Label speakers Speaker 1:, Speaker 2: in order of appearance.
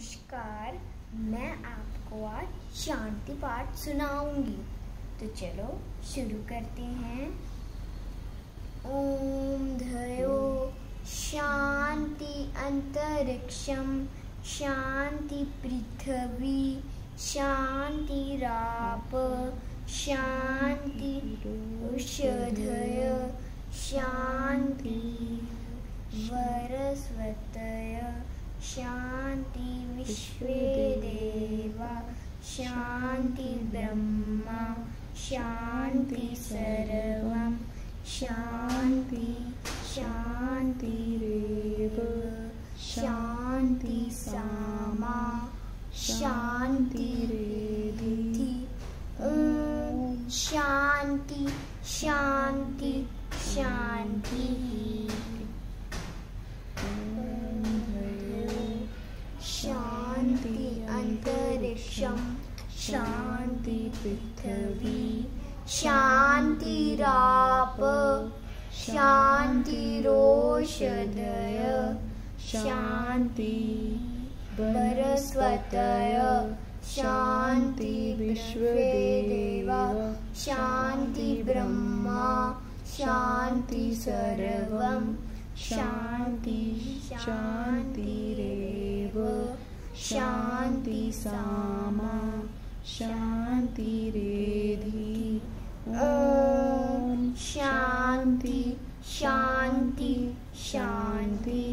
Speaker 1: नमस्कार, मैं आपको आज शांति पाठ सुनाऊँगी। तो चलो शुरू करते हैं। ओम धयो शांति अंतरिक्षम, शांति पृथ्वी, शांति राप, शांति औषधय शांति वरस्वतय। शांति विश्वे देवा शांति ब्रह्मा, शांति सर्वं शांति शांति सामा शान्तिरेधि ॐ शांति शांति शांति शांति। शांति पृथ्वी। शांतिराप शान्तिरोषधय शांति वरस्वतय शांति विश्वदेवा। शांति ब्रह्मा। शांति सर्वं शांति शान्तिरेव शांति सामा शान्तिरेधि ॐ शान्ति शान्ति शान्ति